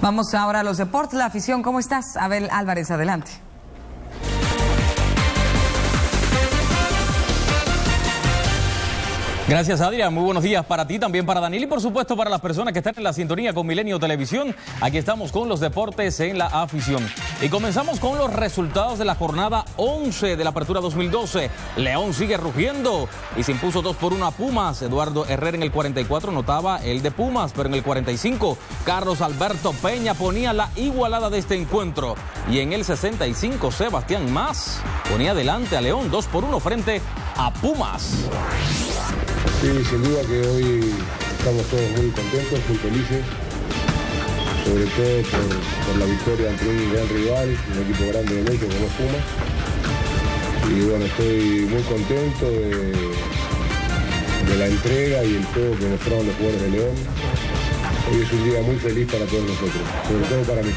Vamos ahora a los deportes, la afición. ¿Cómo estás? Abel Álvarez, adelante. Gracias, Adrián. Muy buenos días para ti, también para Daniel y por supuesto para las personas que están en la sintonía con Milenio Televisión. Aquí estamos con los deportes en la afición. Y comenzamos con los resultados de la jornada 11 de la Apertura 2012. León sigue rugiendo y se impuso 2 por 1 a Pumas. Eduardo Herrera en el 44 notaba el de Pumas, pero en el 45 Carlos Alberto Peña ponía la igualada de este encuentro. Y en el 65 Sebastián Más ponía adelante a León 2 por 1 frente a Pumas. Sí, sin duda que hoy estamos todos muy contentos, muy felices, sobre todo por, la victoria ante un gran rival, un equipo grande de México como Pumas. Y bueno, estoy muy contento de, la entrega y el juego que mostraron los jugadores de León. Hoy es un día muy feliz para todos nosotros, sobre todo para mí.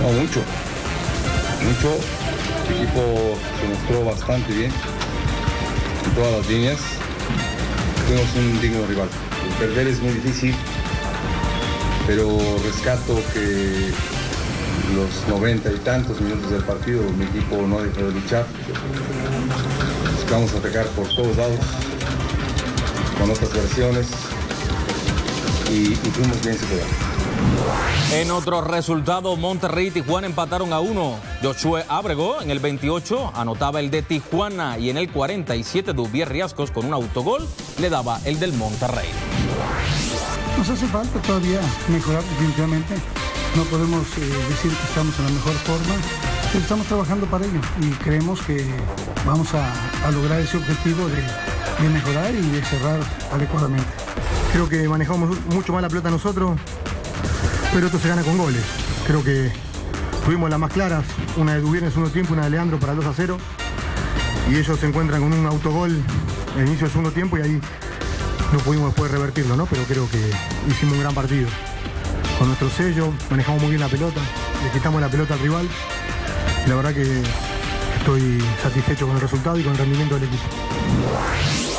No, mucho. Mucho. El equipo se mostró bastante bien en todas las líneas fuimos un digno rival. Perder es muy difícil, pero rescato que los noventa y tantos minutos del partido mi equipo no dejó de luchar. Buscamos atacar por todos lados, con otras versiones, y, fuimos bien superados. En otro resultado, Monterrey y Tijuana empataron a uno. Joshua Abrego en el 28 anotaba el de Tijuana y en el 47 Dubier Riascos con un autogol le daba el del Monterrey. Nos hace falta todavía mejorar definitivamente. No podemos eh, decir que estamos en la mejor forma, pero estamos trabajando para ello y creemos que vamos a, lograr ese objetivo de, de mejorar y de cerrar adecuadamente. Creo que manejamos mucho más la pelota nosotros, pero esto se gana con goles. Creo que tuvimos las más claras, una de Dubier en segundo tiempo, una de Leandro para el 2 a 0. Y ellos se encuentran con un autogol en el inicio del segundo tiempo y ahí no pudimos después revertirlo, ¿no? Pero creo que hicimos un gran partido. Con nuestro sello, manejamos muy bien la pelota, le quitamos la pelota al rival. la verdad que estoy satisfecho con el resultado y con el rendimiento del equipo.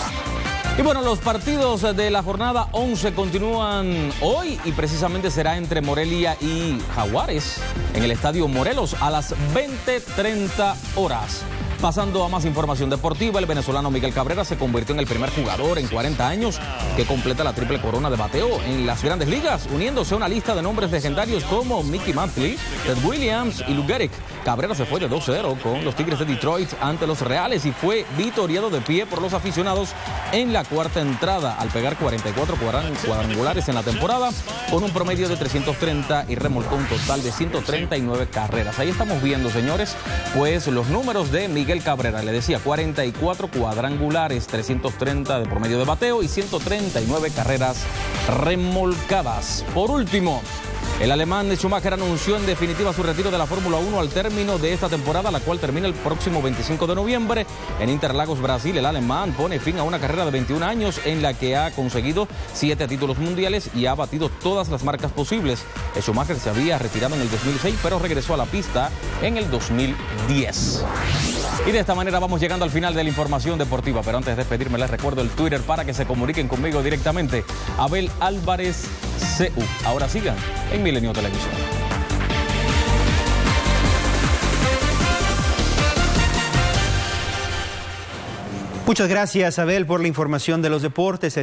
Y bueno, los partidos de la jornada 11 continúan hoy y precisamente será entre Morelia y Jaguares en el Estadio Morelos a las 20.30 horas. Pasando a más información deportiva, el venezolano Miguel Cabrera se convirtió en el primer jugador en 40 años que completa la triple corona de bateo en las grandes ligas, uniéndose a una lista de nombres legendarios como Mickey Mantley, Ted Williams y Lou Gehrig. Cabrera se fue de 2-0 con los Tigres de Detroit ante los Reales y fue vitoriado de pie por los aficionados en la cuarta entrada al pegar 44 cuadrangulares en la temporada con un promedio de 330 y remolcó un total de 139 carreras. Ahí estamos viendo, señores, pues los números de Miguel Cabrera. Le decía 44 cuadrangulares, 330 de promedio de bateo y 139 carreras remolcadas. Por último, el alemán Schumacher anunció en definitiva su retiro de la Fórmula 1 al término de esta temporada, la cual termina el próximo 25 de noviembre. En Interlagos, Brasil, el alemán pone fin a una carrera de 21 años en la que ha conseguido siete títulos mundiales y ha batido todas las marcas posibles. Schumacher se había retirado en el 2006, pero regresó a la pista en el 2010. Y de esta manera vamos llegando al final de la información deportiva. Pero antes de despedirme, les recuerdo el Twitter para que se comuniquen conmigo directamente. Abel Álvarez CU. Ahora sigan en Milenio Televisión. Muchas gracias, Abel, por la información de los deportes.